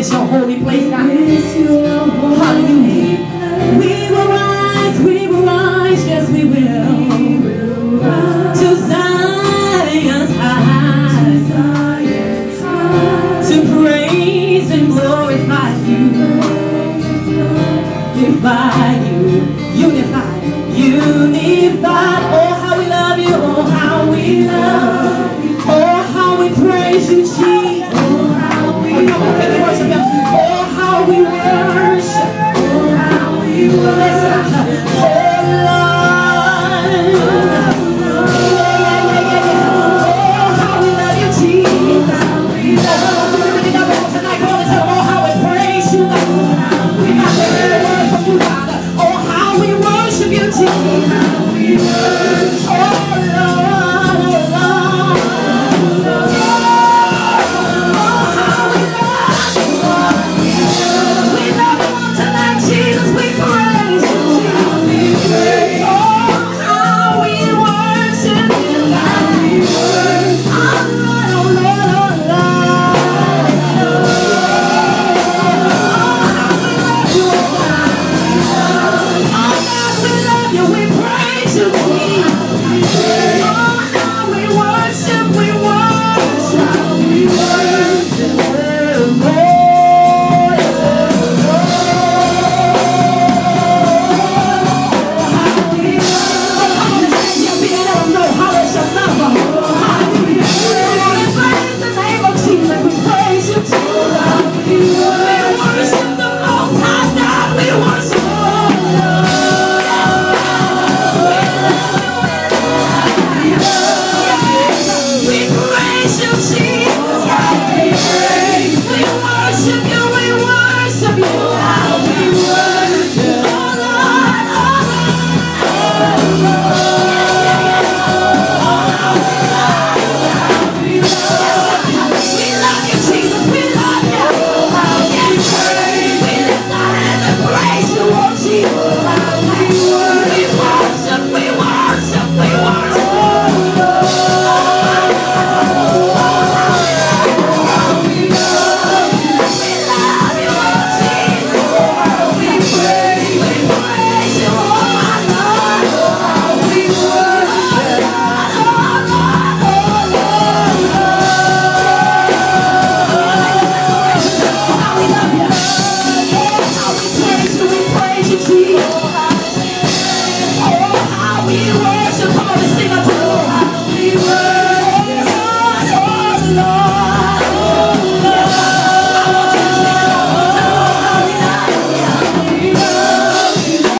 this your holy place, God. This your holy Hallelujah. We will rise, we will rise, yes we will. We will rise. To Zion's high. To Zion's high. To praise and glorify you. Unify you. Unify. Unified. Oh, how we love you. Oh, how we love you. We worship. Oh, how we worship. Oh, Lord. Yeah, Jesus.